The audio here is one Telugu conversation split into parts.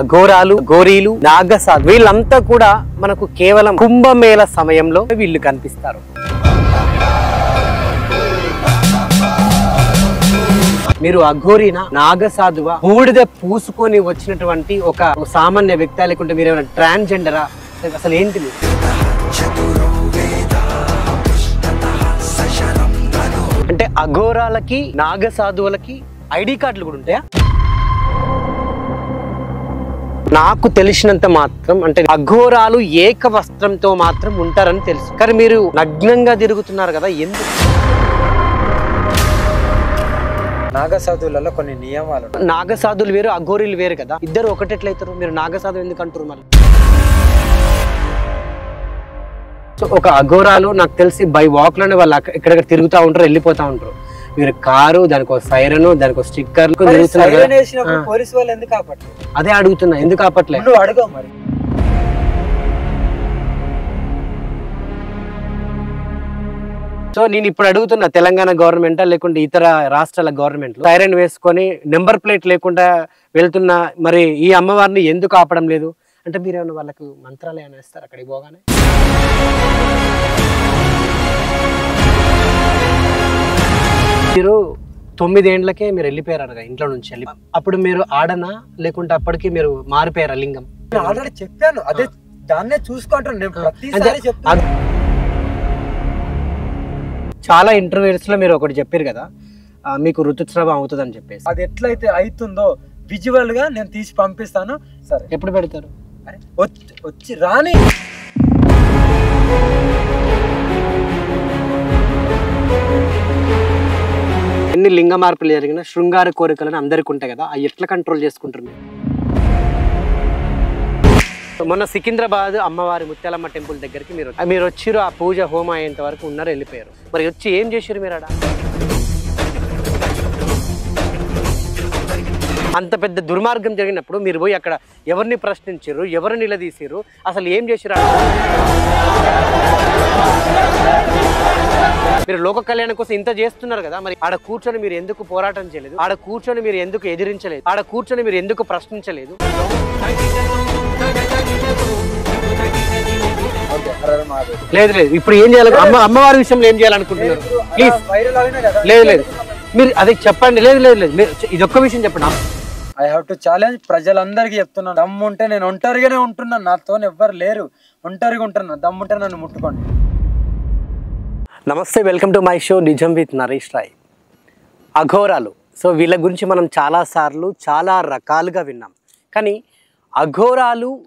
అఘోరాలు గోరీలు నాగసాధు వీళ్ళంతా కూడా మనకు కేవలం కుంభమేళ సమయంలో వీళ్ళు కనిపిస్తారు. మీరు అఘోరిన నాగసాధువ? బూడిద పూసుకొని వచ్చినటువంటి ఒక సామాన్య వ్యక్తి లేకుంటే మీరు ఏమైనా ట్రాన్స్జెండరా? అసలు ఏంటి అంటే అఘోరాలకి నాగసాధువులకి ఐడి కార్డులు కూడా ఉంటాయా? నాకు తెలిసినంత మాత్రం అంటే అఘోరాలు ఏక వస్త్రంతో మాత్రం ఉంటారని తెలుసు. కానీ మీరు నగ్నంగా తిరుగుతున్నారు కదా ఎందుకు? నాగసాధువులలో కొన్ని నియమాలు. నాగసాధులు వేరు అఘోరీలు వేరు కదా. ఇద్దరు ఒకటెట్లయితారు? మీరు నాగసాధు ఎందుకు అంటారు మళ్ళీ? సో ఒక అఘోరాలు నాకు తెలిసి బై వాక్లోనే వాళ్ళు ఎక్కడెక్కడ తిరుగుతూ ఉంటారు వెళ్ళిపోతా ఉంటారు. మీరు కారు దానికి ఒక సైరన్ దానికి ఒక స్టిక్కర్. పోలీసు వాళ్ళు ఎందుకు ఆపట్లేదు అదే అడుగుతున్నా ఎందుకు ఆపట్లే నువ్వు అడగవు మరి. సో నేను ఇప్పుడు అడుగుతున్నా తెలంగాణ గవర్నమెంట్ లేకుంటే ఇతర రాష్ట్రాల గవర్నమెంట్ సైరన్ వేసుకొని నెంబర్ ప్లేట్ లేకుండా వెళ్తున్న మరి ఈ అమ్మవారిని ఎందుకు ఆపడం లేదు? అంటే మీరు ఏమైనా వాళ్ళకు మంత్రాలు ఏమైనా ఇస్తారు అక్కడికి పోగానే? మీరు తొమ్మిదేండ్లకే మీరు వెళ్ళిపోయారు కదా ఇంట్లో నుంచి వెళ్ళి. అప్పుడు మీరు ఆడనా? లేకుంటే అప్పటికి మీరు మారిపోయారా లింగం? నేను ఆల్రెడీ చెప్పాను. అదే దాన్నే చూసుకుంటాను. నేను అంటే ప్రతిసారి చెప్తాను అద్- చాలా ఇంటర్వ్యూస్లో మీరు ఒకటి చెప్పారు కదా. ఆ, మీకు ఋతుస్రావం అవుతుంది అని చెప్పేసి. అది ఎట్లయితే అవుతుందో విజువల్గా నేను తీసి పంపిస్తాను. సరే. ఎప్పుడు పెడతారు? అరే, వచ్చి వచ్చి రాని. ఎన్ని లింగ మార్పులు జరిగినా శృంగార కోరికలను అందరికి ఉంటాయి కదా అవి ఎట్లా కంట్రోల్ చేసుకుంటారు మీరు మొన్న సికింద్రాబాద్ అమ్మవారి ముత్యాలమ్మ టెంపుల్ దగ్గరికి మీరు మీరు వచ్చిరు ఆ పూజ హోమం అయ్యేంత వరకు ఉన్నారు వెళ్ళిపోయారు. మరి వచ్చి ఏం చేశారు మీరు ఆడ? అంత పెద్ద దుర్మార్గం జరిగినప్పుడు మీరు పోయి అక్కడ ఎవరిని ప్రశ్నించారు ఎవరిని నిలదీసారు అసలు ఏం చేశారు ఆడ? మీరు లోక కళ్యాణం కోసం ఇంత చేస్తున్నారు కదా మరి ఆడ కూర్చొని మీరు ఎందుకు పోరాటం చేయలేదు? ఆడ కూర్చొని మీరు ఎందుకు ఎదిరించలేదు? ఆడ కూర్చొని మీరు ఎందుకు ప్రశ్నించలేదు. లేదు లేదు. ఇప్పుడు ఏం చేయాలి? అమ్మ అమ్మవారి విషయంలో ఏం చేయాలనుకుంటున్నారు? ప్లీజ్ లేదు లేదు. మీరు అదే చెప్పండి. లేదు లేదు లేదు. మీరు ఇది ఒక్క విషయం చెప్పండి. ఐ హావ్ టు ఛాలెంజ్ ప్రజలందరికీ చెప్తున్నాను. దమ్ము ఉంటే నేను ఒంటరిగానే ఉంటున్నాను. నాతో ఎవ్వరు లేరు. ఒంటరిగా ఉంటున్నాను. దమ్ము ఉంటే నన్ను ముట్టుకోండి. నమస్తే వెల్కమ్ టు మై షో నిజం విత్ నరేష్ రాయ్. అఘోరాలు. సో వీళ్ళ గురించి మనం చాలాసార్లు చాలా రకాలుగా విన్నాం. కానీ అఘోరాలు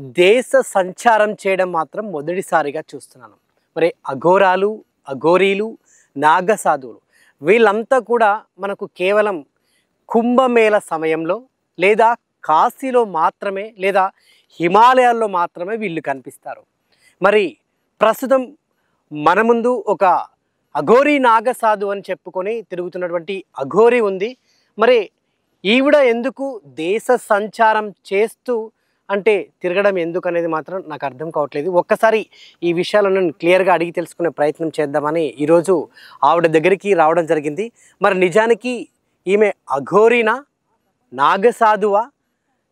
దేశ సంచారం చేయడం మాత్రం మొదటిసారిగా చూస్తున్నాను. మరి అఘోరాలు అఘోరీలు నాగసాధువులు. వీళ్ళంతా కూడా మనకు కేవలం కుంభమేళ సమయంలో లేదా కాశీలో మాత్రమే లేదా హిమాలయాల్లో మాత్రమే వీళ్ళు కనిపిస్తారు. మరి ప్రస్తుతం మన ముందు ఒక అఘోరీ నాగసాధు అని చెప్పుకొని తిరుగుతున్నటువంటి అఘోరి ఉంది. మరి ఈవిడ ఎందుకు దేశ సంచారం చేస్తూ అంటే తిరగడం ఎందుకు అనేది మాత్రం నాకు అర్థం కావట్లేదు. ఒక్కసారి ఈ విషయాలను నేను క్లియర్గా అడిగి తెలుసుకునే ప్రయత్నం చేద్దామని ఈరోజు ఆవిడ దగ్గరికి రావడం జరిగింది. మరి నిజానికి ఈమె అఘోరీనా నాగసాధువా?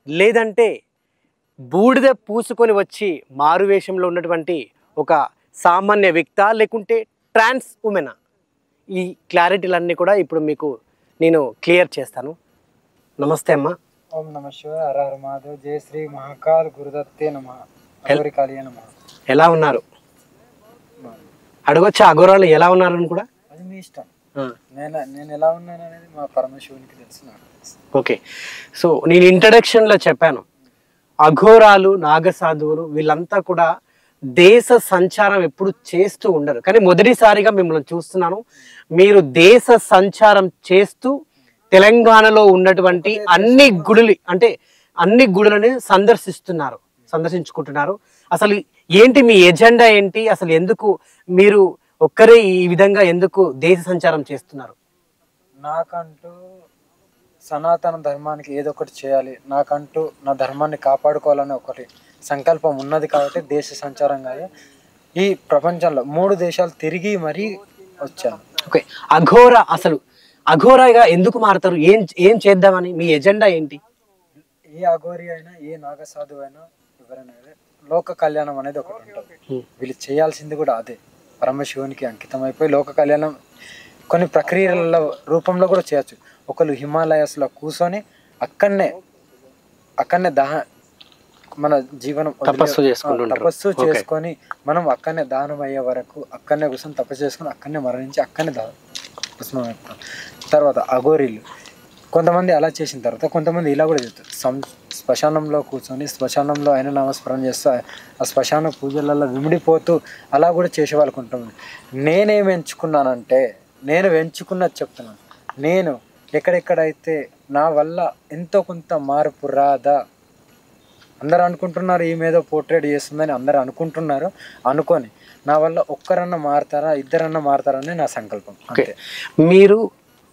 లేదంటే బూడిద పూసుకొని వచ్చి మారువేషంలో ఉన్నటువంటి ఒక సామాన్య వ్యక్త లేకుంటే ట్రాన్స్ ఉమెనా? ఈ క్లారిటీలన్నీ కూడా ఇప్పుడు మీకు నేను క్లియర్ చేస్తాను. నమస్తే అమ్మా. ఓం నమ శివ మహాదేవ్ జయ శ్రీ మహాకాల్ గురుదత్తే నమ. నమ. ఎలా ఉన్నారు? అడగొచ్చా అఘోరాలు ఎలా ఉన్నారని కూడా? అది మీ ఇష్టం. నేను నేను ఎలా ఉన్నాను అనేది మా పరమశివునికి తెలుసు నాకు. తెలుసు. ఓకే. సో నేను ఇంట్రడక్షన్లో చెప్పాను. అఘోరాలు నాగసాధువులు వీళ్ళంతా కూడా దేశ సంచారం ఎప్పుడు చేస్తూ ఉండరు. కానీ మొదటిసారిగా మిమ్మల్ని చూస్తున్నాను. మీరు దేశ సంచారం చేస్తూ తెలంగాణలో ఉన్నటువంటి అన్ని గుడులు అంటే అన్ని గుడులని సందర్శిస్తున్నారు సందర్శించుకుంటున్నారు. అసలు ఏంటి మీ ఎజెండా ఏంటి? అసలు ఎందుకు మీరు ఒక్కరే ఈ విధంగా ఎందుకు దేశ సంచారం చేస్తున్నారు? నాకంటూ సనాతన ధర్మానికి ఏదో ఒకటి చేయాలి. నాకంటూ నా ధర్మాన్ని కాపాడుకోవాలని ఒకటి. సంకల్పం ఉన్నది కాబట్టి దేశ సంచారం కాదు. ఈ ప్రపంచంలో మూడు దేశాలు తిరిగి మరీ వచ్చాను ఓకే. అఘోర అసలు అఘోరగా ఎందుకు మారుతారు? ఏం ఏం చేద్దామని? మీ ఎజెండా ఏంటి? ఏ అఘోరి అయినా ఏ నాగసాధు అయినా ఎవరైనా లోక కళ్యాణం అనేది ఒకటి ఉంటుంది. వీళ్ళు చేయాల్సింది కూడా అదే. పరమశివునికి అంకితం అయిపోయి లోక కళ్యాణం కొన్ని ప్రక్రియల రూపంలో కూడా చేయొచ్చు. ఒకళ్ళు హిమాలయస్లో కూర్చొని అక్కడనే అక్కడనే దహ మన జీవనం తపస్సు చేసుకుంటుంటారు. తపస్సు. చేసుకొని మనం అక్కడనే దానం అయ్యే వరకు అక్కడనే కూర్చొని తపస్సు చేసుకొని అక్కడనే మరణించి అక్కడనే దా భస్మం అయిపోతాం తర్వాత అఘోరీలు. కొంతమంది అలా చేసిన తర్వాత కొంతమంది ఇలా కూడా చేస్తారు. సం శ్మశానంలో కూర్చొని శ్మశానంలో ఆయన నామస్మరణ చేస్తూ ఆ శ్మశాన పూజలలో విమిడిపోతూ అలా కూడా చేసే వాళ్ళకు ఉంటుంది నేనేం ఎంచుకున్నానంటే నేను ఎంచుకున్నది చెప్తున్నాను. నేను ఎక్కడెక్కడైతే నా వల్ల ఎంతో కొంత మార్పు రాదా అందరు అనుకుంటున్నారు ఈమె ఏదో పోర్ట్రేట్ చేస్తుందని అందరు అనుకుంటున్నారు. అనుకొని నా వల్ల ఒక్కరన్నా మారుతారా ఇద్దరన్నా మారుతారని నా సంకల్పం. ఓకే. మీరు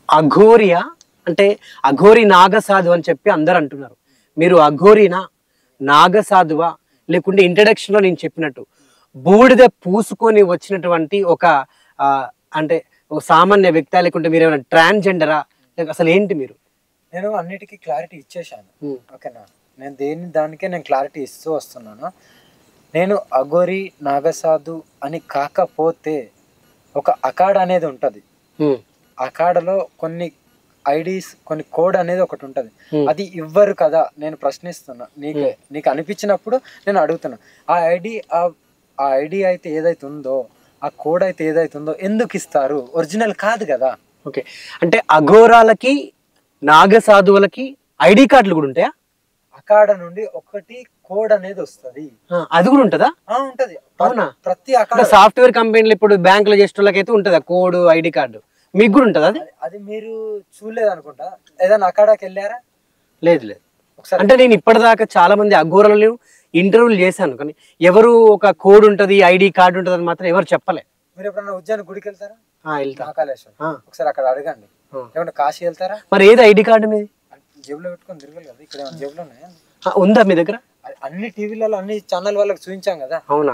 అఘోరియా అంటే అఘోరి నాగసాధు అని చెప్పి అందరు అంటున్నారు. మీరు అఘోరినా నాగసాధువా? లేకుంటే introduction లో నేను చెప్పినట్టు బూడిద పూసుకొని వచ్చినటువంటి ఒక అంటే ఒక సామాన్య వ్యక్తి లేకుంటే మీరు ఏమైనా ట్రాన్స్జెండరా అసలు ఏంటి మీరు? నేను అన్నిటికీ క్లారిటీ ఇచ్చేసాను ఓకేనా? నేను దేని దానికే నేను క్లారిటీ ఇస్తూ వస్తున్నాను. నేను అఘోరి నాగసాధు అని కాకపోతే ఒక అకాడ అనేది ఉంటుంది. అకాడలో కొన్ని ఐడీస్ కొన్ని కోడ్ అనేది ఒకటి ఉంటుంది. అది ఇవ్వరు కదా నేను ప్రశ్నిస్తున్నా. నీకు నీకు అనిపించినప్పుడు నేను అడుగుతున్నా. ఆ ఐడి ఆ ఐడి అయితే ఏదైతే ఉందో ఆ కోడ్ అయితే ఏదైతే ఉందో ఎందుకు ఇస్తారు? ఒరిజినల్ కాదు కదా. ఓకే. అంటే అఘోరాలకి నాగసాధువులకి ఐడి కార్డులు కూడా ఉంటాయా? అకాడ నుండి ఒకటి కోడ్ అనేది వస్తుంది. అది కూడా ఉంటుందా? ఉంటది. అవునా? ప్రతి అకాడ సాఫ్ట్వేర్ కంపెనీలు ఇప్పుడు బ్యాంకులో చేసే వాళ్ళకైతే ఉంటుంది కోడ్ ఐడి కార్డు? మీకు కూడా ఉంటుంది అది? అది- మీరు చూడలేదు అనుకుంటా ఏదైనా అకాడకి వెళ్ళారా? లేదు లేదు. ఒకసారి. అంటే నేను ఇప్పటిదాకా చాలా మంది అఘోరాలను ఇంటర్వ్యూలు చేశాను కానీ ఎవరు ఒక కోడ్ ఉంటది ఐడి కార్డు ఉంటది అని మాత్రం ఎవరు చెప్పలే. మీరు ఎప్పుడన్నా ఉజ్జయిని గుడికి వెళ్తారా? వెళ్తా. ఒకసారి అక్కడ అడగండి. ఏమన్నా కాశీ వెళ్తారా? మరి ఏది ఐడి కార్డు మీది? జేబులో పెట్టుకొని తిరగలు కదా ఇక్కడ జేబులో ఆ, ఉందా మీ దగ్గర? అన్ని టీవీలలో అన్ని ఛానల్ వాళ్ళకి చూపించాం కదా. అవునా.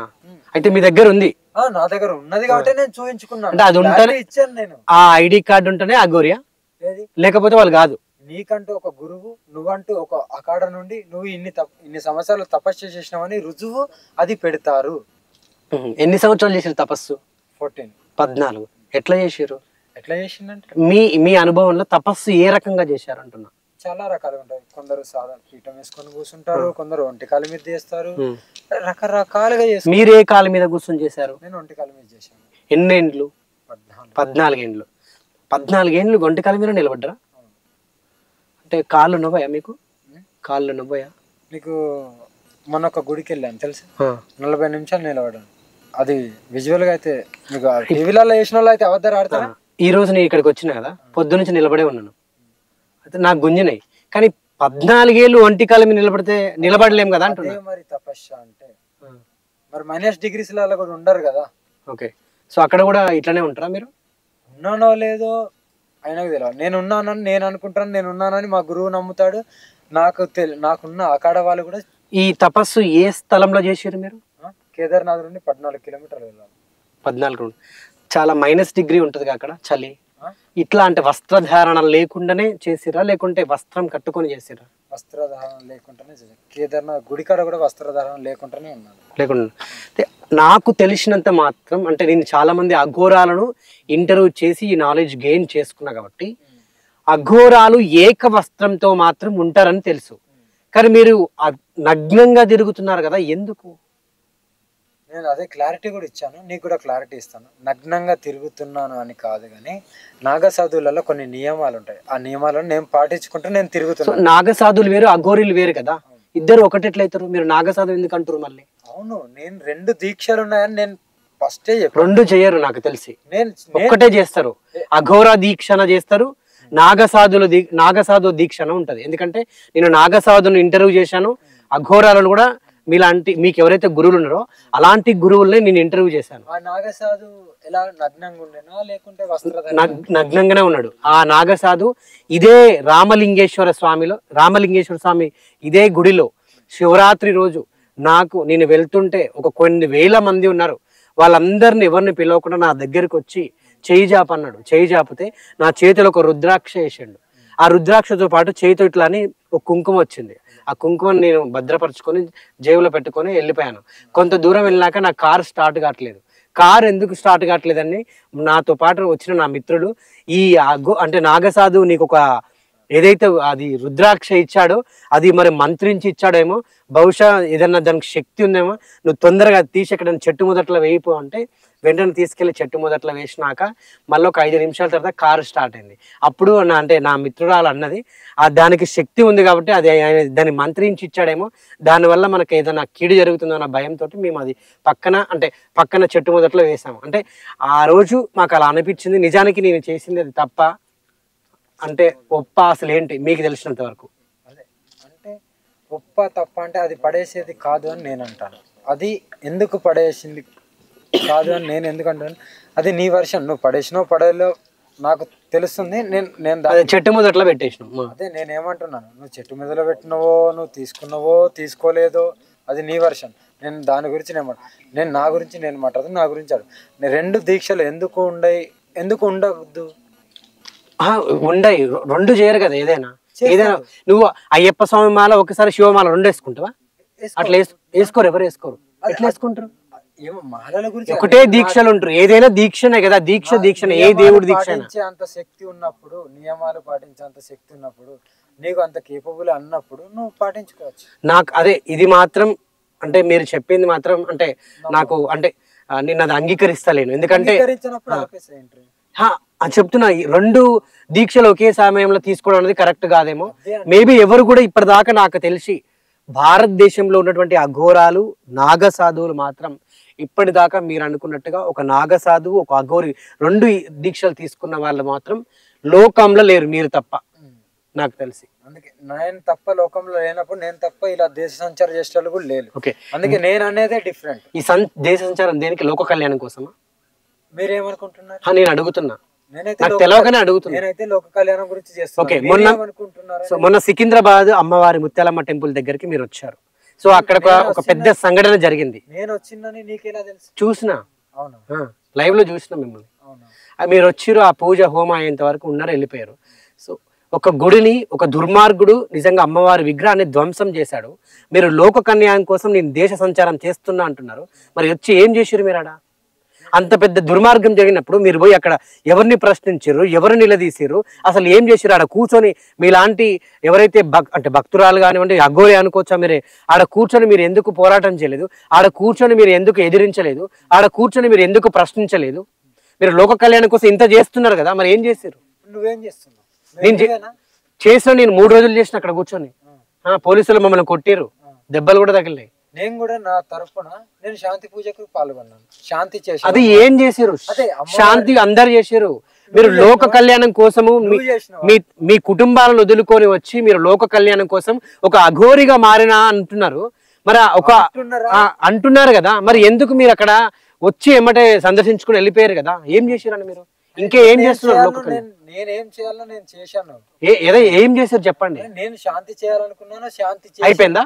అయితే మీ దగ్గర ఉంది? ఆ, నా దగ్గర ఉన్నది కాబట్టి నేను చూపించుకున్నాను అంటే అది ఉంటేనే- ఇచ్చాను నేను. ఆ ఐడి కార్డు ఉంటేనే అఘోరియా? ఏది? లేకపోతే వాళ్ళు కాదు? నీకంటూ ఒక గురువు నువ్వంటూ ఒక అకాడ నుండి నువ్వు ఇన్ని ఇన్ని సంవత్సరాలు తపస్సు చేసినావని రుజువు అది పెడతారు. ఎన్ని సంవత్సరాలు చేసారు తపస్సు? ఫోర్టీన్. పద్నాలుగు. ఎట్లా చేసారు ఎట్లా చేసిందంటే మీ మీ అనుభవంలో తపస్సు ఏ రకంగా చేశారు అంటున్నా? చాలా రకాలుగా ఉంటాయి. కొందరు సాధారణ పీఠం వేసుకొని కూర్చుంటారు కొందరు ఒంటికాల మీద చేస్తారు. రకరకాలుగా చేస్తారు మీరు ఏ కాలు మీద కూర్చొని చేశారు? నేను ఒంటికాల మీద చేశాను. ఎన్నేండ్లు? పద్నాలుగు. పద్నాలుగేండ్లు. పద్నాలుగేండ్లు ఒంటి మీద నిలబడ్డరా? అంటే కాళ్ళు నవ్వాయా మీకు? కాళ్ళు నవ్వాయా? నీకు మొన్న ఒక గుడికి వెళ్ళాను తెలుసా? నలభై నిమిషాలు నిలబడాను అది విజువల్గా అయితే మీకు టీవీలలో వేసిన వాళ్ళు అయితే అబద్ధాలు ఆడతారా? ఈ రోజు నేను ఇక్కడికి వచ్చిన కదా పొద్దు నుంచి నిలబడే ఉన్నాను. నాకు గుంజినాయి. కానీ పద్నాలుగేళ్ళు ఒంటి కాలు నిలబడితే నిలబడలేం కదా అంటున్నా. మరి తపస్య అంటే. మరి మైనస్ డిగ్రీస్లలో కూడా ఉండరు కదా. ఓకే. సో అక్కడ కూడా ఇట్లానే ఉంటారా మీరు? ఉన్నానో లేదో ఆయనకు తెలియదు నేను ఉన్నానని నేను అనుకుంటాను నేను ఉన్నానని మా గురువు నమ్ముతాడు. నాకు తెలి నాకున్న అకాడ వాళ్ళు కూడా ఈ తపస్సు ఏ స్థలంలో చేసారు మీరు? కేదార్నాథ్ నుండి పద్నాలుగు కిలోమీటర్లు వెళ్ళాలి. పద్నాలుగు చాలా మైనస్ డిగ్రీ ఉంటుంది అక్కడ చలి? ఆ? ఇట్లా అంటే వస్త్రధారణ లేకుండానే చేసిరా లేకుంటే వస్త్రం కట్టుకొని చేసిరా వస్త్రధారణ లేకుండానే. కేదార్నాథ్ గుడికాడ కూడా వస్త్రధారణ లేకుండానే ఉన్నాను లేకుండా నాకు తెలిసినంత మాత్రం అంటే నేను చాలా మంది అఘోరాలను ఇంటర్వ్యూ చేసి ఈ నాలెడ్జ్ గెయిన్ చేసుకున్నా కాబట్టి అఘోరాలు ఏక వస్త్రంతో మాత్రం ఉంటారని తెలుసు. కానీ మీరు నగ్నంగా తిరుగుతున్నారు కదా ఎందుకు? నేను అదే క్లారిటీ కూడా ఇచ్చాను. నీకు కూడా క్లారిటీ ఇస్తాను. నగ్నంగా తిరుగుతున్నాను అని కాదు కానీ నాగసాధువులలో కొన్ని నియమాలు ఉంటాయి. ఆ నియమాలను నేను పాటించుకుంటూ నేను తిరుగుతున్నాను. నాగసాధువులు వేరు అఘోరీలు వేరు కదా? ఇద్దరు ఒకటెట్లయితారు? మీరు నాగసాధు ఎందుకు అంటారు మళ్ళీ? అవును. నేను రెండు దీక్షలు ఉన్నాయని నేను ఫస్టే రెండు చేయరు నాకు తెలిసి. నేను నేను- ఒక్కటే చేస్తారు. అఘోర దీక్షణ చేస్తారు. నాగసాధుల దీ నాగసాధు దీక్షణ ఉంటది. ఎందుకంటే నేను నాగసాధును ఇంటర్వ్యూ చేశాను. అఘోరాలను కూడా మీలాంటి మీకు ఎవరైతే గురువులు ఉన్నారో అలాంటి గురువుల్ని నేను ఇంటర్వ్యూ చేశాను. ఆ నాగసాధు ఎలా నగ్నంగా ఉండేనా? లేకుంటే నగ్నంగానే ఉన్నాడు. ఆ నాగసాధు ఇదే రామలింగేశ్వర స్వామిలో రామలింగేశ్వర స్వామి ఇదే గుడిలో శివరాత్రి రోజు నాకు నేను వెళ్తుంటే ఒక కొన్ని వేల మంది ఉన్నారు. వాళ్ళందరిని ఎవరిని పిలవకుండా నా దగ్గరికి వచ్చి చేయి జాప అన్నాడు చేయి జాపితే నా చేతిలో ఒక రుద్రాక్ష వేసిండు. ఆ రుద్రాక్షతో పాటు చేయితో ఇట్లా అని ఒక కుంకుమ వచ్చింది. ఆ కుంకుమని నేను భద్రపరచుకొని జేబులో పెట్టుకొని వెళ్ళిపోయాను. కొంత దూరం వెళ్ళినాక నా కార్ స్టార్ట్ కావట్లేదు. కార్ ఎందుకు స్టార్ట్ కావట్లేదని నాతో పాటు వచ్చిన నా మిత్రుడు ఈ అగ్గు అంటే నాగసాధు నీకు ఒక ఏదైతే అది రుద్రాక్ష ఇచ్చాడో అది మరి మంత్రించి ఇచ్చాడేమో బహుశా ఏదన్నా దానికి శక్తి ఉందేమో నువ్వు తొందరగా తీసి ఎక్కడ చెట్టు మొదట్లో వేయిపో అంటే వెంటనే తీసుకెళ్ళి చెట్టు మొదట్లో వేసినాక మళ్ళీ ఒక ఐదు నిమిషాల తర్వాత కారు స్టార్ట్ అయింది. అప్పుడు నా అంటే నా మిత్రురాలు అన్నది ఆ దానికి శక్తి ఉంది కాబట్టి అది దాన్ని మంత్రించి ఇచ్చాడేమో దానివల్ల మనకి ఏదైనా కీడు జరుగుతుందో అన్న భయంతో మేము అది పక్కన అంటే పక్కన చెట్టు మొదట్లో వేసాము. అంటే ఆ రోజు మాకు అలా అనిపించింది. నిజానికి నేను చేసింది అది తప్ప అంటే ఒప్ప అసలు ఏంటి? మీకు తెలిసినంత వరకు. అదే. అంటే గొప్ప తప్ప అంటే అది పడేసేది కాదు అని నేను అంటాను. అది ఎందుకు పడేసింది కాదు అని నేను ఎందుకు అంటాను? అది నీ వర్షన్ నువ్వు పడేసినావు పడేలో నాకు తెలుస్తుంది. నేను నేను చెట్టు మొదట్లో పెట్టేసినాం మా. అదే నేను ఏమంటున్నాను? నువ్వు చెట్టు మీదలో పెట్టినవో నువ్వు తీసుకున్నావో తీసుకోలేదో అది నీ వర్షన్ నేను దాని గురించి నేను నేను నా గురించి నేను మాట్లాడదు నా గురించి నేను రెండు దీక్షలు ఎందుకు ఉండయి ఎందుకు ఉండవద్దు ఆ, ఉండయి. రెండు చేయరు కదా ఏదైనా. ఏదైనా నువ్వు అయ్యప్ప స్వామి మాల ఒకసారి శివమాల రెండు వేసుకుంటావా? అట్లా వేసు- వేసుకోరు ఎవరు వేసుకోరు. ఎట్లా వేసుకుంటారు? ఒకటే దీక్షలు ఉంటారు. ఏదైనా దీక్షనే కదా దీక్ష దీక్షనే. ఏ దేవుడి దీక్ష అంత శక్తి ఉన్నప్పుడు నియమాలు పాటించే అంత శక్తి ఉన్నప్పుడు నీకు అంత కేపబుల్ అన్నప్పుడు నువ్వు పాటించుకోవచ్చు. నాకు అదే ఇది మాత్రం అంటే మీరు చెప్పింది మాత్రం అంటే నాకు అంటే నేను అది అంగీకరిస్తలేను. ఎందుకంటే చెప్తున్నా ఈ రెండు దీక్షలు ఒకే సమయంలో తీసుకోవడం అనేది కరెక్ట్ కాదేమో. మేబీ ఎవరు కూడా ఇప్పటిదాకా నాకు తెలిసి భారతదేశంలో ఉన్నటువంటి అఘోరాలు నాగ సాధువులు మాత్రం ఇప్పటిదాకా మీరు అనుకున్నట్టుగా ఒక నాగ సాధువు ఒక అఘోరి రెండు దీక్షలు తీసుకున్న వాళ్ళు మాత్రం లోకంలో లేరు మీరు తప్ప. నాకు తెలిసి. అందుకే నేను తప్ప లోకంలో లేనప్పుడు నేను తప్ప ఇలా దేశ సంచారం చేసే వాళ్ళు కూడా లేదు ఓకే. అందుకే నేను అనేదే డిఫరెంట్. ఈ దేశ సంచారం దేనికి? లోక కళ్యాణం కోసమా? మీరేమనుకుంటున్నారు? నేను అడుగుతున్నా. తెలియకనే అడుగుతున్నా. నేనైతే లోక కళ్యాణం గురించి ఓకే, చేస్తాను మొన్న- సికింద్రాబాద్ అమ్మవారి ముత్యాలమ్మ టెంపుల్ దగ్గరికి మీరు వచ్చారు. సో అక్కడ ఒక- పెద్ద సంఘటన జరిగింది. నేను వచ్చిందని నీకెలా తెలుసు? చూసిన? లైవ్లో చూసిన మిమ్మల్ని. మీరు వచ్చిర్రు ఆ పూజ హోమ అయ్యేంత వరకు ఉన్నారు వెళ్ళిపోయారు. సో ఒక గుడిని ఒక దుర్మార్గుడు నిజంగా అమ్మవారి విగ్రహాన్ని ధ్వంసం చేశాడు. మీరు లోక కన్యాయం కోసం నేను దేశ సంచారం చేస్తున్నా అంటున్నారు. మరి వచ్చి ఏం చేసిర్రు మీరు ఆడ అంత పెద్ద దుర్మార్గం జరిగినప్పుడు మీరు పోయి అక్కడ ఎవరిని ప్రశ్నించారు ఎవరు నిలదీసిర్రు అసలు ఏం చేసిర్రు? ఆడ కూర్చొని మీలాంటి ఎవరైతే భక్ అంటే భక్తురాలు కానివ్వండి అఘోరి అనుకోవచ్చా మీరే ఆడ కూర్చొని మీరు ఎందుకు పోరాటం చేయలేదు? ఆడ కూర్చొని మీరు ఎందుకు ఎదిరించలేదు? ఆడ కూర్చొని మీరు ఎందుకు ప్రశ్నించలేదు? మీరు లోక కళ్యాణం కోసం ఇంత చేస్తున్నారు కదా మరి ఏం చేశారు నువ్వేం చేస్తున్నావు? నేను? చేసిన నేను మూడు రోజులు చేసిన అక్కడ కూర్చొని. పోలీసులు మమ్మల్ని కొట్టిర్రు. దెబ్బలు కూడా తగిలినాయి. నేను కూడా నా తరఫున నేను శాంతి పూజకు పాల్గొన్నాను. శాంతి చేశాను. అది ఏం చేశారు శాంతి అందరు చేశారు మీరు లోక కళ్యాణం కోసము మీ? మీ కుటుంబాలను వదులుకొని వచ్చి మీరు లోక కళ్యాణం కోసం ఒక అఘోరిగా మారినా అంటున్నారు. మరి ఒక అంటున్నారా? కదా. మరి ఎందుకు మీరు అక్కడ వచ్చి ఎమ్మటే సందర్శించుకుని వెళ్ళిపోయారు కదా? ఏం చేశారండి మీరు? ఇంకే ఏం చేస్తున్నారు లోక కళ్యాణం? నేను చేయాలో నేను చేశాను. ఏదో ఏం చేశారు చెప్పండి. నేను శాంతి చేయాలనుకున్నాను? శాంతి చేసి- అయిపోయిందా?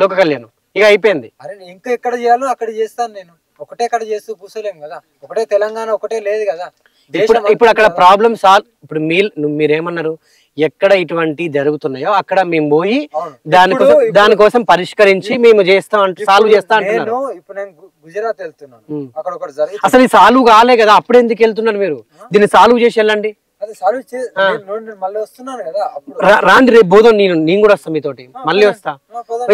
లోక కళ్యాణం. ఇక అయిపోయింది. అరే ఇంకా ఎక్కడ చేయాలో అక్కడ చేస్తాను నేను. ఒకటే అక్కడ చేస్తూ కూర్చోలేం కదా. ఒకటే తెలంగాణ ఒకటే లేదు కదా. ఇప్పుడు ఇప్పుడు అక్కడ ప్రాబ్లమ్ సాల్వ్ ఇప్పుడు మీ మీరేమన్నారు? ఎక్కడ ఇటువంటి జరుగుతున్నాయో అక్కడ మేము పోయి. దానికోసం దానికోసం పరిష్కరించి మేము చేస్తాం అంట సాల్వ్ చేస్తా అంటున్నారు. నేను ఇప్పుడు నేను గుజరాత్ వెళ్తున్నాను. అక్కడ ఒకటి అసలు ఈ సాల్వ్ కాలే కదా. అప్పుడు ఎందుకు వెళ్తున్నారు మీరు? దీన్ని సాల్వ్ చేసి వెళ్ళండి. రాండి రేపు బోధం నేను నేను కూడా వస్తా మీతోటి. మళ్ళీ వస్తా.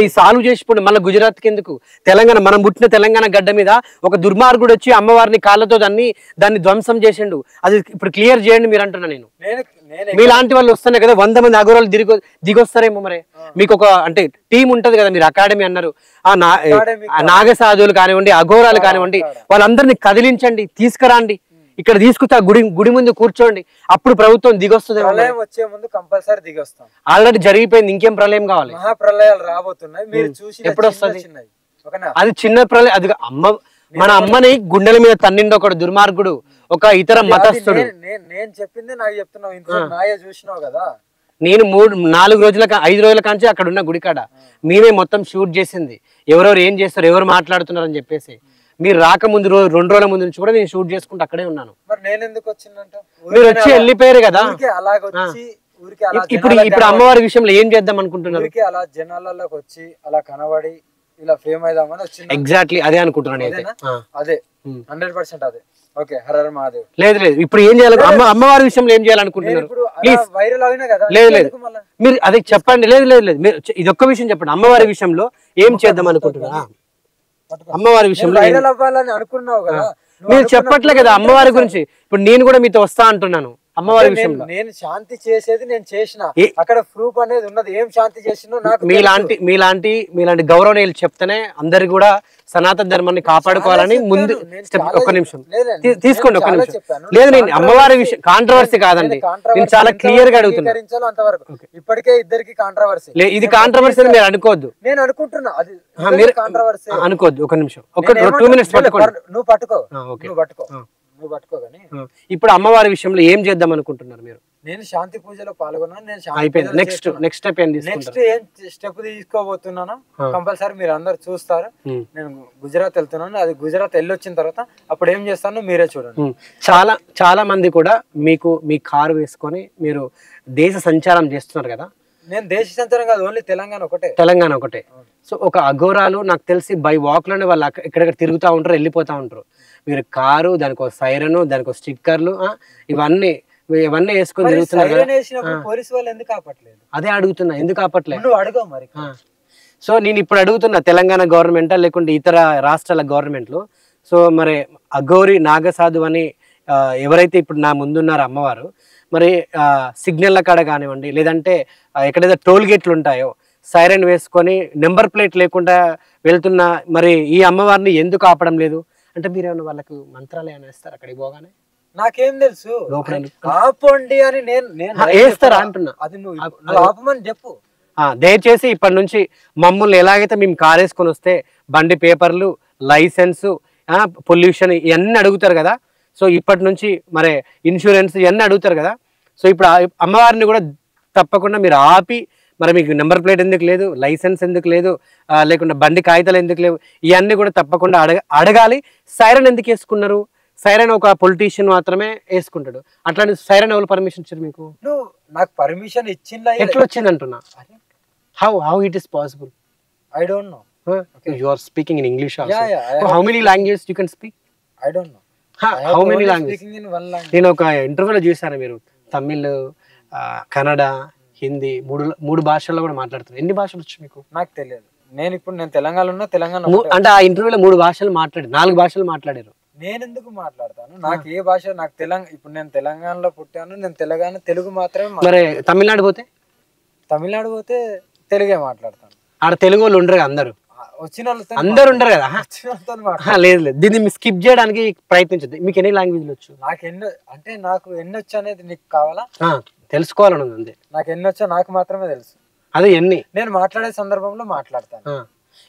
ఈ సాల్వ్ చేసిపోండి మళ్ళీ గుజరాత్కి ఎందుకు? తెలంగాణ మనం పుట్టిన తెలంగాణ గడ్డ మీద ఒక దుర్మార్గుడు వచ్చి అమ్మవారిని కాళ్ళతో దాన్ని దాన్ని ధ్వంసం చేసిండు. అది ఇప్పుడు క్లియర్ చేయండి మీరు అంటున్నా నేను. మీలాంటి వాళ్ళు వస్తున్నాయి కదా వంద మంది అఘోరాలు దిగి దిగొస్తారేమో మరి. మీకు ఒక అంటే టీం ఉంటది కదా మీరు అకాడమీ అన్నారు. ఆ నాగసాధువులు కానివ్వండి అఘోరాలు కానివ్వండి వాళ్ళందరినీ కదిలించండి తీసుకురండి. ఇక్కడ తీసుకొచ్చి ఆ గుడి గుడి ముందు కూర్చోండి. అప్పుడు ప్రభుత్వం దిగొస్తుంది ప్రళయం వచ్చే ముందు కంపల్సరీ దిగి వస్తాం ఆల్రెడీ జరిగిపోయింది ఇంకేం ప్రళయం కావాలి? మహాప్రలయాలు రాబోతున్నాయి. మీరు చూసి ఎప్పుడు వస్తది? అది చిన్న ప్రళయం అది అమ్మ మన అమ్మని గుండెల మీద తన్నిండు ఒకడు దుర్మార్గుడు ఒక ఇతర మతస్థుడు. నేను- చెప్పింది నాకు చెప్తున్నావు. నాయ చూసినావు కదా. నేను మూడు నాలుగు రోజుల ఐదు రోజుల కాంచి అక్కడ ఉన్న గుడికాడ మేమే మొత్తం షూట్ చేసింది. ఎవరెవరు ఏం చేస్తారు ఎవరు మాట్లాడుతున్నారు అని చెప్పేసి. మీరు రాకముందు రోజు రెండు రోజుల ముందు నుంచి కూడా నేను షూట్ చేసుకుంటూ అక్కడే ఉన్నాను. మరి నేను ఎందుకు వచ్చిందంట మీరు వచ్చి వెళ్ళిపోయారు కదా? అలాగ వచ్చి ఇప్పుడు ఇప్పుడు అమ్మవారి విషయంలో ఏం చేద్దాం అనుకుంటున్నారు? అలా జనాలలోకి వచ్చి అలా కనబడి ఇలా ఫేమ్ అయిదామని వచ్చింది. ఎగ్జాక్ట్లీ అదే అనుకుంటున్నాను. అదే. హండ్రెడ్ పర్సెంట్ అదే. ఓకే మహాదేవ్. లేదు లేదు. ఇప్పుడు ఏం చేయాలి? అమ్మ అమ్మవారి విషయంలో ఏం నేను చేయాలనుకుంటున్నారు ప్లీజ్ వైరల్ అయినా కదా. లేదు, లేదు. మీరు అదే చెప్పండి. లేదు లేదు లేదు. ఇది ఒక్క విషయం చెప్పండి. అమ్మవారి విషయంలో ఏం చేద్దాం అనుకుంటున్నా పట్టుకో. అమ్మవారి విషయంలో అనుకున్నావు కదా. మీరు చెప్పట్లే కదా అమ్మవారి గురించి. ఇప్పుడు నేను కూడా మీతో వస్తా అంటున్నాను అమ్మవారి విషయంలో. నేను శాంతి చేసేది నేను చేసిన. అక్కడ ప్రూఫ్ అనేది ఉన్నది. ఏం శాంతి చేసినో నాకు మీలాంటి మీలాంటి మీలాంటి గౌరవనీయులు చెప్తేనే అందరు కూడా సనాతన ధర్మాన్ని కాపాడుకోవాలని ముందు ఒక్క నిమిషం. తీసుకోండి చాలా నిమిషం. లేదు నేను అమ్మవారి విషయం కాంట్రవర్సీ కాదండి. నేను చాలా క్లియర్గా అడుగుతున్నా. అంగీకరించాలో అంతవరకు. ఇప్పటికే ఇద్దరికి కాంట్రవర్సీ. ఇది కాంట్రవర్సీ మీరు అనుకోవద్దు. నేను అనుకుంటున్నా. మీరు కాంట్రవర్సీ. అనుకోవద్దు. ఒక నిమిషం. ఒక టూ మినిట్స్ పట్టుకోండి. నువ్వు పట్టుకో. నువ్వు పట్టుకో. నువ్వు పట్టుకో ఇప్పుడు అమ్మవారి విషయంలో ఏం చేద్దాం అనుకుంటున్నారు మీరు? నేను శాంతి పూజలో పాల్గొన్నాను నేను నెక్స్ట్. నెక్స్ట్ స్టెప్ నెక్స్ట్ ఏం స్టెప్ తీసుకోబోతున్నానో. కంపల్సరీ మీరు అందరు చూస్తారు. నేను గుజరాత్ వెళ్తున్నాను. అది గుజరాత్ వెళ్ళొచ్చిన తర్వాత అప్పుడు ఏం చేస్తానో మీరే చూడండి. చాలా చాలా మంది కూడా మీకు మీ కారు వేసుకొని మీరు దేశ సంచారం చేస్తున్నారు కదా? నేను దేశ సంచారం కాదు ఓన్లీ తెలంగాణ ఒకటే. తెలంగాణ ఒకటే. సో ఒక అఘోరాలు నాకు తెలిసి బై వాక్లోనే వాళ్ళు అక్క- ఎక్కడెక్కడ తిరుగుతూ ఉంటారు వెళ్ళిపోతూ ఉంటారు. మీరు కారు దానికి ఒక సైరను దానికి ఒక స్టిక్కర్లు ఇవన్నీ ఇవన్నీ వేసుకొని తిరుగుతున్నారు పోలీసు వాళ్ళు ఎందుకు ఆపట్లేదు? అదే అడుగుతున్నా ఎందుకు ఆపట్లే? నువ్వు అడగవు మరి. సో నేను ఇప్పుడు అడుగుతున్నా తెలంగాణ గవర్నమెంటా లేకుంటే ఇతర రాష్ట్రాల గవర్నమెంట్లు? సో మరి అఘోరి నాగసాధు అని ఎవరైతే ఇప్పుడు నా ముందున్నారో అమ్మవారు మరి సిగ్నల్ల కాడ కానివ్వండి లేదంటే ఎక్కడైతే టోల్ గేట్లు ఉంటాయో సైరన్ వేసుకొని నెంబర్ ప్లేట్ లేకుండా వెళ్తున్న మరి ఈ అమ్మవారిని ఎందుకు ఆపడం లేదు? అంటే మీరు ఏమైనా వాళ్ళకు మంత్రాలు ఏమైనా వేస్తారు అక్కడికి పోగానే? నాకేం తెలుసు? ఆపండి అని నేను నేను ఆ, వేస్తారా అంటున్నా. అది నువ్వు నువ్వు ఆపమని చెప్పు. దయచేసి ఇప్పటి నుంచి మమ్మల్ని ఎలాగైతే మేము కార్ వేసుకొని వస్తే బండి పేపర్లు లైసెన్స్ పొల్యూషన్ ఇవన్నీ అడుగుతారు కదా. సో ఇప్పటి నుంచి మరి ఇన్సూరెన్స్ ఇవన్నీ అడుగుతారు కదా. సో ఇప్పుడు అమ్మవారిని కూడా తప్పకుండా మీరు ఆపి మరి మీకు నెంబర్ ప్లేట్ ఎందుకు లేదు లైసెన్స్ ఎందుకు లేదు ఆ, లేకుంటే బండి కాగితాలు ఎందుకు లేవు ఇవన్నీ కూడా తప్పకుండా అడగ అడగాలి. సైరన్ ఎందుకు వేసుకున్నారు? సైరన్ ఒక పొలిటీషియన్ మాత్రమే వేసుకుంటాడు. అట్లాంటి సైరన్ ఎవరు పర్మిషన్ ఇచ్చారు మీకు? నువ్వు నాకు పర్మిషన్ ఇచ్చిందా ఎట్లా వచ్చింది అంటున్నా how how it is possible I don't know. Yeah, yeah, I So have how many languages you can speak? I don't know? Speaking in one language నేను ఒక ఇంటర్వ్యూలో చూసాను మీరు. తమిళ్ కన్నడ హిందీ మూడు మూడు భాషల్లో కూడా మాట్లాడుతున్నారు. ఎన్ని భాషలు వచ్చు మీకు? నాకు తెలియదు. నేను ఇప్పుడు నేను తెలంగాణలో ఉన్నా తెలంగాణ అంటే ఆ ఇంటర్వ్యూలో మూడు భాషలు మాట్లాడారు. నాలుగు భాషలు మాట్లాడారు. నేను ఎందుకు మాట్లాడతాను? నాకు ఏ భాష నాకు తెలంగాణ ఇప్పుడు నేను తెలంగాణలో పుట్టాను నేను తెలంగాణ తెలుగు మాత్రమే మరి తమిళనాడు పోతే? తమిళనాడు పోతే తెలుగే మాట్లాడతాను. ఆడ తెలుగు వాళ్ళు ఉండరు అందరు? వచ్చిన వాళ్ళతో అందరు ఉండరు కదా? వచ్చిన వాళ్ళతో లేదు లేదు. దీన్ని స్కిప్ చేయడానికి ప్రయత్నించద్దు. మీకు ఎన్ని లాంగ్వేజ్లు వచ్చు? నాకు ఎన్నో అంటే నాకు ఎన్నొచ్చు అనేది నీకు కావాలా? తెలుసుకోవాలని ఉంది నాకు ఎన్నొచ్చో నాకు మాత్రమే తెలుసు. అదే ఎన్ని? నేను మాట్లాడే సందర్భంలో మాట్లాడతాను.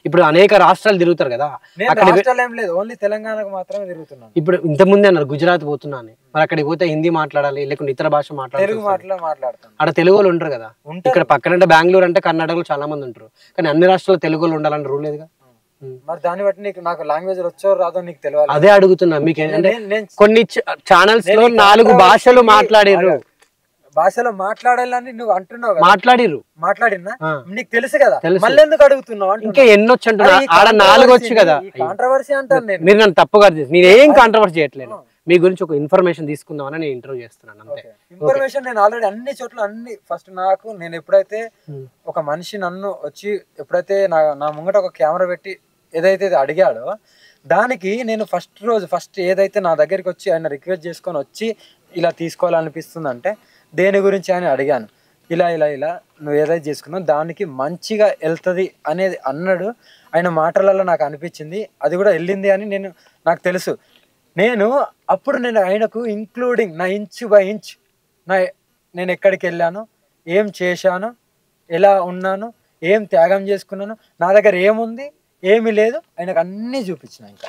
ఇప్పుడు అనేక రాష్ట్రాలు తిరుగుతారు కదా. అక్కడ లేదు ఓన్లీ తెలంగాణకు మాత్రమే తిరుగుతున్నాను. ఇప్పుడు ఇంతకుముందే అన్నారు గుజరాత్ పోతున్నా అని మరి అక్కడికి పోతే హిందీ మాట్లాడాలి లేకుంటే ఇతర భాష మాట్లాడాలి మాట్లాడతాను. అక్కడ తెలుగు వాళ్ళు ఉంటారు కదా. ఇక్కడ పక్కన అంటే బెంగళూరు అంటే కర్ణాటకలో చాలా మంది ఉంటారు. కానీ అన్ని రాష్ట్రాల్లో తెలుగు వాళ్ళు ఉండాలని రూల్ లేదుగా. మరి దాన్ని బట్టి నీకు నాకు లాంగ్వేజ్ వచ్చో రాదో నీకు తెలియాలి అదే అడుగుతున్నా మీకు ఏంటంటే నేను- నేను కొన్ని ఛానల్స్లో నాలుగు భాషలు మాట్లాడిర్రు భాషలో మాట్లాడాలని నువ్వు అంటున్నావు కదా? మాట్లాడిర్రు. మాట్లాడినా. నీకు తెలుసు కదా. మళ్ళీ ఎందుకు అడుగుతున్నావు. ఇంకా అంటున్నా ఈ ఆడ నాలుగు వచ్చు కదా? కాంట్రవర్సీ అంటాను నేను. మీరు నన్ను తప్పుగా చేసి నేను ఏం కాంట్రవర్సీ చేయట్లేదు. మీ గురించి ఒక ఇన్ఫర్మేషన్ తీసుకుందామని నేను ఇంటర్వ్యూ చేస్తున్నాను అంతే. ఇన్ఫర్మేషన్ నేను ఆల్రెడీ అన్ని చోట్ల అన్ని ఫస్ట్ నాకు నేను ఎప్పుడైతే. ఒక మనిషి నన్ను వచ్చి ఎప్పుడైతే నా నా ముంగట ఒక కెమెరా పెట్టి ఏదైతే అడిగాడో దానికి నేను ఫస్ట్ రోజు ఫస్ట్ ఏదైతే నా దగ్గరికి వచ్చి ఆయన రిక్వెస్ట్ చేసుకొని వచ్చి ఇలా తీసుకోవాలనిపిస్తుంది అంటే దేని గురించి అని అడిగాను. ఇలా ఇలా ఇలా నువ్వు ఏదైతే చేసుకున్నావు దానికి మంచిగా వెళ్తుంది అనేది అన్నాడు. ఆయన మాటలలో నాకు అనిపించింది. అది కూడా వెళ్ళింది అని నేను నాకు తెలుసు. నేను అప్పుడు నేను ఆయనకు ఇంక్లూడింగ్ నా ఇంచ్ బై ఇంచ్ నా నేను ఎక్కడికి వెళ్ళాను ఏం చేశాను ఎలా ఉన్నాను ఏం త్యాగం చేసుకున్నాను నా దగ్గర ఏముంది ఏమీ లేదు ఆయనకు అన్నీ చూపించిన ఇంకా.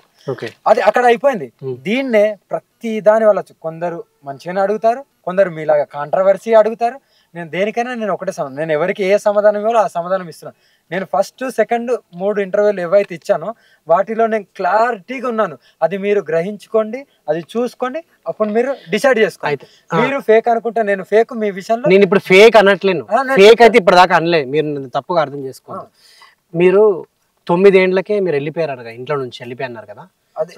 అది అక్కడ అయిపోయింది. దీన్నే ప్రతి దాని వల్ల కొందరు మంచిగానే అడుగుతారు కొందరు మీలాగా కాంట్రవర్సీ అడుగుతారు. నేను దేనికైనా నేను ఒకటే సమాధానం నేను ఎవరికి ఏ సమాధానం ఇవ్వాలో ఆ సమాధానం ఇస్తున్నాను. నేను ఫస్ట్ సెకండ్ మూడు ఇంటర్వ్యూలు ఏవైతే ఇచ్చానో వాటిలో నేను క్లారిటీగా ఉన్నాను. అది మీరు గ్రహించుకోండి అది చూసుకోండి అప్పుడు మీరు డిసైడ్ చేసుకోండి. మీరు ఫేక్ అనుకుంటే నేను ఫేక్ మీ విషయంలో నేను ఇప్పుడు ఫేక్ అనట్లేను. ఫేక్ అయితే ఇప్పటిదాకా అనలేదు. మీరు తప్పుగా అర్థం చేసుకోండి మీరు తొమ్మిదేండ్లకే మీరు వెళ్ళిపోయారు కదా ఇంట్లో నుంచి వెళ్ళిపోయి అన్నారు కదా.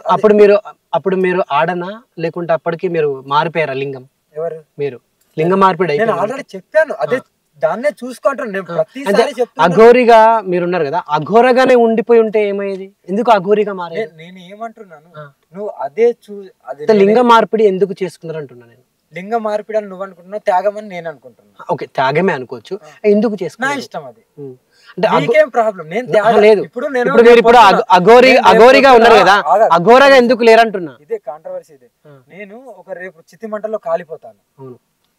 అప్పుడు మీరు అప్పుడు మీరు ఆడనా లేకుంటే అప్పటికి మీరు మారిపోయారా లింగం? ఎవరు? మీరు. లింగ మార్పిడి నేను అయిపోయిందా? ఆల్రెడీ చెప్పాను అదే దాన్నే చూసుకుంటాను నేను అంటే ప్రతిసారి చెప్తాను అఘోరిగా మీరున్నారు కదా అఘోరగానే ఉండిపోయి ఉంటే ఏమయ్యేది? ఎందుకు అఘోరిగా మారేది? నేను- నేను ఏమంటున్నాను. నువ్వు అదే చూ అది లింగ మార్పిడి ఎందుకు చేసుకున్నారు అంటున్నా నేను. లింగ మార్పిడి అని నువ్వు అనుకుంటున్నావు త్యాగమని నేను అనుకుంటున్నా ఓకే త్యాగమే అనుకోవచ్చు. ఎందుకు నా చేసుకున్నారు ఇష్టం అది. లేదు. ఇప్పుడు నేను ఇప్పుడు అఘోరి అఘోరిగా ఉన్నారు కదా. అఘోరగా ఎందుకు లేరంటున్నా? ఇదే కాంట్రవర్సీ ఇదే. నేను ఒక రేపు చిత్తి మంటలో కాలిపోతాను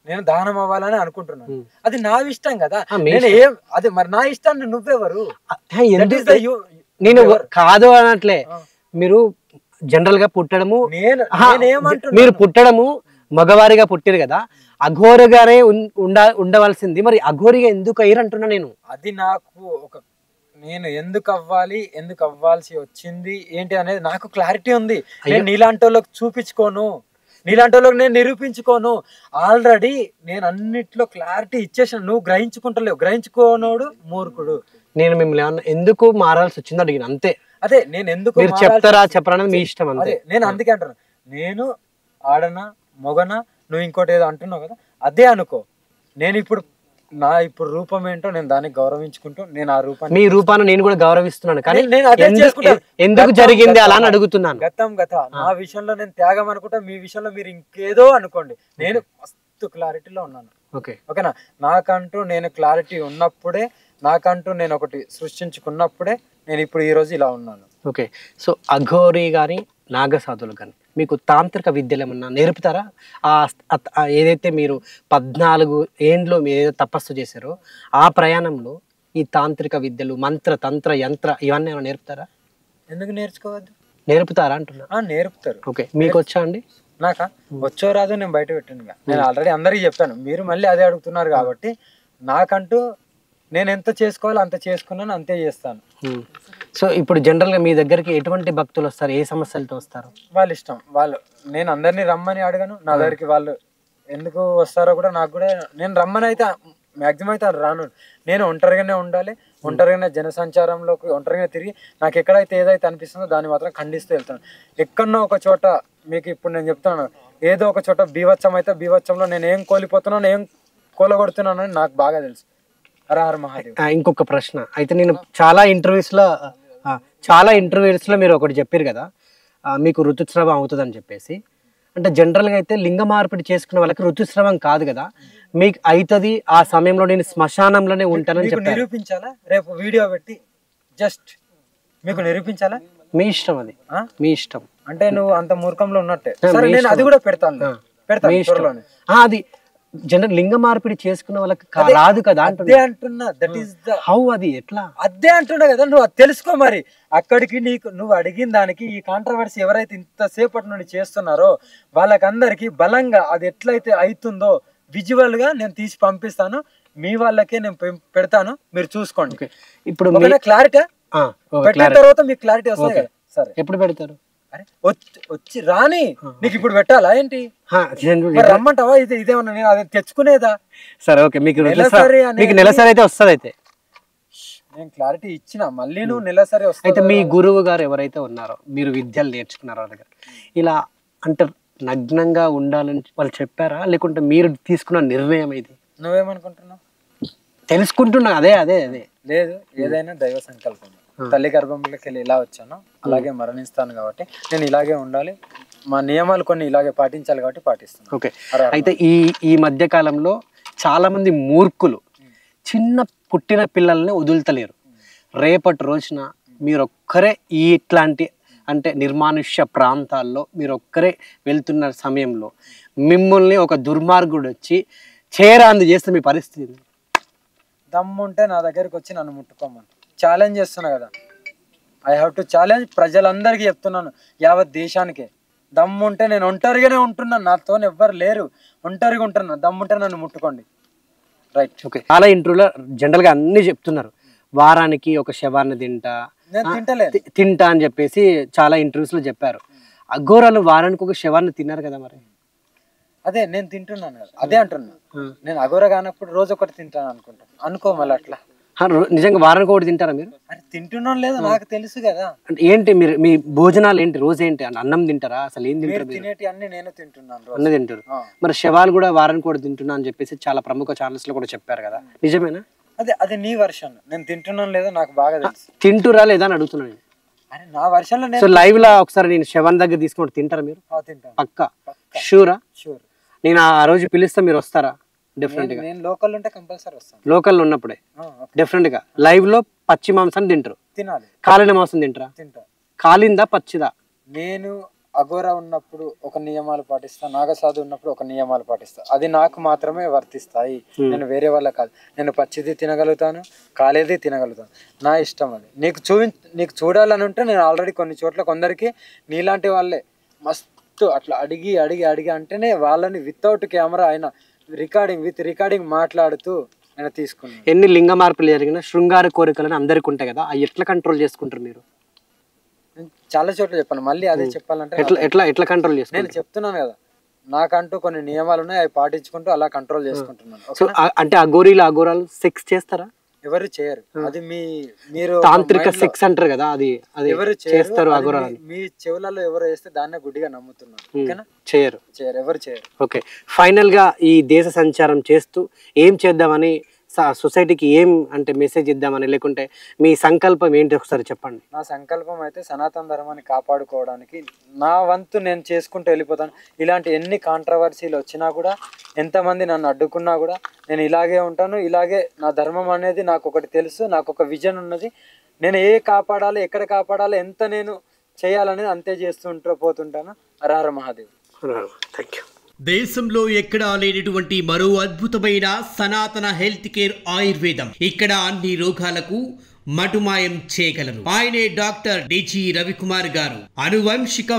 నేను దహనం అవ్వాలని అనుకుంటున్నాను. అది నా ఇష్టం కదా. నేను ఏం అది మరి నా ఇష్టాన్ని నువ్వెవరు? నేను కాదు అనట్లే. మీరు జనరల్గా పుట్టడము మీరు పుట్టడము మగవారిగా పుట్టారు కదా. అఘోరగానే ఉండ ఉండవలసింది. మరి అఘోరిగా ఎందుకు అయ్యారు అంటున్నా నేను? అది నాకు ఒక నేను ఎందుకు అవ్వాలి ఎందుకు అవ్వాల్సి వచ్చింది ఏంటి అనేది నాకు క్లారిటీ ఉంది. నేను నీలాంటి వాళ్ళకి చూపించుకోను. నీలాంటి వాళ్ళకి నేను నిరూపించుకోను. ఆల్రెడీ నేను అన్నిట్లో క్లారిటీ ఇచ్చేసాను. నువ్వు గ్రహించుకుంటలేవు. గ్రహించుకోనోడు మూర్ఖుడు. నేను మిమ్మల్ని ఎందుకు మారాల్సి వచ్చింది అడిగిన అంతే. అదే నేను ఎందుకు చెప్తారా చెప్పరా మీ ఇష్టం అంతే. నేను అందుకే అంటున్నా. నేను ఆడనా మొగనా నువ్వు ఇంకోటి ఏదో అంటున్నావు కదా అదే అనుకో. నేను ఇప్పుడు నా ఇప్పుడు రూపం ఏంటో నేను దాన్ని గౌరవించుకుంటూ నేను ఆ రూపాన్ని మీ రూపాన్ని నేను కూడా గౌరవిస్తున్నాను కానీ నేను- అదే చేసుకుంటాను. ఎందుకు జరిగింది. అలా అని అడుగుతున్నాను. గతం గత. నా విషయంలో నేను త్యాగం అనుకుంటా మీ విషయంలో మీరు ఇంకేదో అనుకోండి. నేను మస్తు క్లారిటీలో ఉన్నాను. ఓకే. ఓకేనా? నాకంటూ నేను క్లారిటీ ఉన్నప్పుడే నాకంటూ నేను ఒకటి సృష్టించుకున్నప్పుడే నేను ఇప్పుడు ఈ రోజు ఇలా ఉన్నాను. ఓకే. సో అఘోరి కానీ నాగసాధులు కానీ మీకు తాంత్రిక విద్యలు ఏమన్నా నేర్పుతారా? ఆ ఏదైతే మీరు పద్నాలుగు ఏండ్లో మీరు ఏదో తపస్సు చేశారో ఆ ప్రయాణంలో ఈ తాంత్రిక విద్యలు మంత్ర తంత్ర యంత్ర ఇవన్నీ ఏమైనా నేర్పుతారా? ఎందుకు నేర్చుకోవద్దు? నేర్పుతారా అంటున్నా? నేర్పుతారు. ఓకే మీకు వచ్చా అండి? నాకా? వచ్చో రాదు నేను బయట పెట్టాను. నేను ఆల్రెడీ అందరికీ చెప్పాను మీరు మళ్ళీ అదే అడుగుతున్నారు కాబట్టి నాకంటూ నేను ఎంత చేసుకోవాలో అంత చేసుకున్నాను అంతే చేస్తాను. సో ఇప్పుడు జనరల్గా మీ దగ్గరికి ఎటువంటి భక్తులు వస్తారు? ఏ సమస్యలతో వస్తారు? వాళ్ళ ఇష్టం. వాళ్ళు నేను అందరినీ రమ్మని అడగను. నా దగ్గరికి వాళ్ళు ఎందుకు వస్తారో కూడా నాకు కూడా నేను రమ్మని అయితే మ్యాక్సిమం అయితే రాను. నేను ఒంటరిగానే ఉండాలి. ఒంటరిగానే జనసంచారంలోకి ఒంటరిగానే తిరిగి నాకు ఎక్కడైతే ఏదైతే అనిపిస్తుందో దాన్ని మాత్రం ఖండిస్తూ వెళ్తాను. ఎక్కడనో ఒక చోట మీకు ఇప్పుడు నేను చెప్తాను ఏదో ఒక చోట బీవత్సం అయితే బీవత్సంలో నేను ఏం కోల్పోతున్నాను ఏం కూలగొడుతున్నాను అని నాకు బాగా తెలుసు. ఇంకొక ప్రశ్న. అయితే నేను చాలా ఇంటర్వ్యూస్లో ఆ, చాలా ఇంటర్వ్యూస్లో మీరు ఒకటి చెప్పారు కదా మీకు ఋతుస్రావం అవుతుందని చెప్పేసి. అంటే జనరల్గా అయితే లింగ మార్పిడి చేసుకున్న వాళ్ళకి ఋతుస్రావం కాదు కదా. మీకు అవుతుంది ఆ సమయంలో నేను శ్మశానంలోనే ఉంటానని మీకు చెప్పారు. నిరూపించాలా? రేపు వీడియో పెట్టి జస్ట్ మీకు నిరూపించాలా? మీ ఇష్టం అది? మీ ఇష్టం. అంటే నువ్వు అంత మూర్ఖంలో ఉన్నట్టే. సరే నేను అది. కూడా పెడతాను. పెడతాను అది జనరల్ లింగ మార్పిడి చేసుకున్న వాళ్ళకి రాదు కదా అదే అంటున్నా. దట్ ఈస్ ద హౌ అది? ఎట్లా? అదే అంటున్నా కదా. నువ్వు తెలుసుకో మరి. అక్కడికి నీకు నువ్వు అడిగిన దానికి ఈ కాంట్రవర్సీ ఎవరైతే ఇంతసేపటి నుండి చేస్తున్నారో వాళ్ళకందరికి బలంగా అది ఎట్లయితే అవుతుందో విజువల్గా నేను తీసి పంపిస్తాను. మీ వాళ్ళకే నేను పెడతాను. మీరు చూసుకోండి. ఇప్పుడు క్లారిటీ పెట్టిన. తర్వాత మీకు క్లారిటీ వస్తుంది సరే. ఎప్పుడు పెడతారు? వచ్చి రాని నీకు ఇప్పుడు పెట్టాలా ఏంటి? రమ్మంటావా? ఇది ఇదేమన్నా నేను అది తెచ్చుకునేదా? సరే ఓకే మీకు మీకు నెలసరి అయితే వస్తుంది అయితే నేను క్లారిటీ ఇచ్చిన మళ్ళీ నువ్వు నెలసరి అయితే మీ గురువు గారు ఎవరైతే ఉన్నారో మీరు విద్యలు నేర్చుకున్నారో దగ్గర ఇలా అంటే నగ్నంగా ఉండాలని వాళ్ళు చెప్పారా? లేకుంటే మీరు తీసుకున్న నిర్ణయం ఇది? నువ్వేమనుకుంటున్నావు? తెలుసుకుంటున్నా అదే అదే అదే. లేదు ఏదైనా దైవ సంకల్పం. తల్లి గర్భంలోకి వెళ్ళి ఇలా వచ్చాను. అలాగే మరణిస్తాను కాబట్టి నేను ఇలాగే ఉండాలి. మా నియమాలు కొన్ని ఇలాగే పాటించాలి కాబట్టి పాటిస్తున్నాను. ఓకే అయితే ఈ ఈ మధ్య కాలంలో చాలా మంది మూర్ఖులు చిన్న పుట్టిన పిల్లల్ని వదులుతలేరు. రేపటి రోజున మీరు ఒక్కరే ఈ ఇట్లాంటి అంటే నిర్మానుష్య ప్రాంతాల్లో మీరు ఒక్కరే వెళ్తున్న సమయంలో మిమ్మల్ని ఒక దుర్మార్గుడు వచ్చి చేరాంది చేస్తే మీ పరిస్థితి ఏంది? దమ్ము ఉంటే నా దగ్గరికి వచ్చి నన్ను ముట్టుకోమని ఛాలెంజ్ చేస్తున్నా కదా. ఐ హావ్ టు ఛాలెంజ్ ప్రజలందరికీ చెప్తున్నాను. యావత్ దేశానికే. దమ్ము ఉంటే నేను ఒంటరిగానే ఉంటున్నాను. నాతో ఎవ్వరు లేరు. ఒంటరిగా ఉంటున్నాను దమ్ము ఉంటే నన్ను ముట్టుకోండి. రైట్ ఓకే చాలా ఇంటర్వ్యూలో జనరల్గా అన్నీ చెప్తున్నారు. వారానికి ఒక శవాన్ని తింటా. తింటా అని చెప్పేసి చాలా ఇంటర్వ్యూస్లో చెప్పారు. అఘోరాలు వారానికి ఒక శవాన్ని తిన్నారు కదా మరి? అదే నేను తింటున్నాను కదా. అదే అంటున్నా. నేను అగోర కానప్పుడు రోజు ఒకటి తింటాను అనుకుంటాను అనుకో మళ్ళీ అట్లా. నిజంగా వారానికి ఒకటి తింటారా మీరు? అరే తింటున్నాను లేదు నాకు తెలుసు కదా. అంటే ఏంటి మీరు మీ భోజనాలు ఏంటి రోజు ఏంటి? అన్నం తింటారా? అసలు ఏం తింటారు తినేటి అన్ని నేను తింటున్నాను అన్న తింటారు. మరి శవాలు కూడా వారానికి కూడా తింటున్నా అని చెప్పేసి చాలా ప్రముఖ ఛానల్స్లో కూడా చెప్పారు కదా. నిజమేనా? అదే అది నీ వర్షన్ నేను తింటున్నాను లేదో నాకు బాగా తెలుసు. తింటురా లేదా అని అడుగుతున్నాను నా వర్షన్లో నేను సో లైవ్ లా ఒకసారి నేను శవాన్ దగ్గర తీసుకుంటే తింటారా మీరు? తింటాను. పక్కా? షూరా షూర్ నేను ఆ రోజు పిలిస్తే మీరు వస్తారా? డెఫినెట్గా. నేను లోకల్ ఉంటే కంపల్సరీ వస్తాను. లోకల్ ఉన్నప్పుడే. డెఫినెట్గా. లైవ్లో పచ్చి మాంసాన్ని తింటారు. తినాలి. కాలిన మాంసం తింటారా? తింటా. కాలిందా పచ్చిదా? నేను అఘోరా ఉన్నప్పుడు ఒక నియమాలు పాటిస్తా నాగసాధు ఉన్నప్పుడు ఒక నియమాలు పాటిస్తా. అది నాకు మాత్రమే వర్తిస్తాయి. నేను వేరే వాళ్ళ కాదు. నేను పచ్చిది తినగలుగుతాను కాలేది తినగలుగుతాను. నా ఇష్టం అది. నీకు చూపి నీకు చూడాలని ఉంటే నేను ఆల్రెడీ కొన్ని చోట్ల కొందరికి నీలాంటి వాళ్ళే. మస్తు అట్లా అడిగి అడిగి అడిగి అంటేనే వాళ్ళని వితౌట్ కెమెరా అయినా రికార్డింగ్ విత్ రికార్డింగ్ మాట్లాడుతూ నేను తీసుకున్నాను ఎన్ని లింగ మార్పులు జరిగినా శృంగార కోరికలను అందరికి ఉంటాయి కదా. అవి ఎట్లా కంట్రోల్ చేసుకుంటారు మీరు? నేను చాలా చోట్ల చెప్పాను. మళ్ళీ అదే చెప్పాలంటే ఎట్లా ఎట్లా ఎట్లా కంట్రోల్ నేను చేసుకుంటారు? చెప్తున్నాను కదా. నాకంటూ కొన్ని నియమాలు ఉన్నాయి అవి పాటించుకుంటూ అలా కంట్రోల్ చేసుకుంటున్నాను. సో ఆ- అంటే అఘోరీలు అఘోరాలు సెక్స్ చేస్తారా? ఎవరు చేయరు. అది మీ మీరు తాంత్రిక సెక్స్ అంటారు కదా అది అది ఎవరు చేస్తారు అఘోరాలు మీ- చెవులలో ఎవరు వేస్తే దాన్నే గుడ్డిగా నమ్ముతున్నారు. ఓకేనా? చేయరు. చేయరు. ఎవరు చేయరు. ఓకే. ఫైనల్గా ఈ దేశ సంచారం చేస్తూ ఏం చేద్దామని సొసైటీకి ఏం అంటే మెసేజ్ ఇద్దామని లేకుంటే మీ సంకల్పం ఏంటి ఒకసారి చెప్పండి. నా సంకల్పం అయితే సనాతన ధర్మాన్ని కాపాడుకోవడానికి నా వంతు నేను చేసుకుంటూ వెళ్ళిపోతాను. ఇలాంటి ఎన్ని కాంట్రవర్సీలు వచ్చినా కూడా ఎంతమంది నన్ను అడ్డుకున్నా కూడా నేను ఇలాగే ఉంటాను. ఇలాగే నా ధర్మం అనేది నాకు ఒకటి తెలుసు నాకు ఒక విజన్ ఉన్నది. నేను ఏ కాపాడాలి ఎక్కడ కాపాడాలి ఎంత నేను చేయాలనేది అంతే చేస్తుంటూ పోతుంటాను. హరహర మహాదేవ్. థ్యాంక్ యూ దేశంలో ఎక్కడా లేనటువంటి మరో అద్భుతమైన సనాతన హెల్త్ కేర్ ఆయుర్వేదం. ఇక్కడ అన్ని రోగాలకు మటుమాయం చేయగలరు. ఆయనే డాక్టర్ డిజి రవికుమార్ గారు. అనువంశిక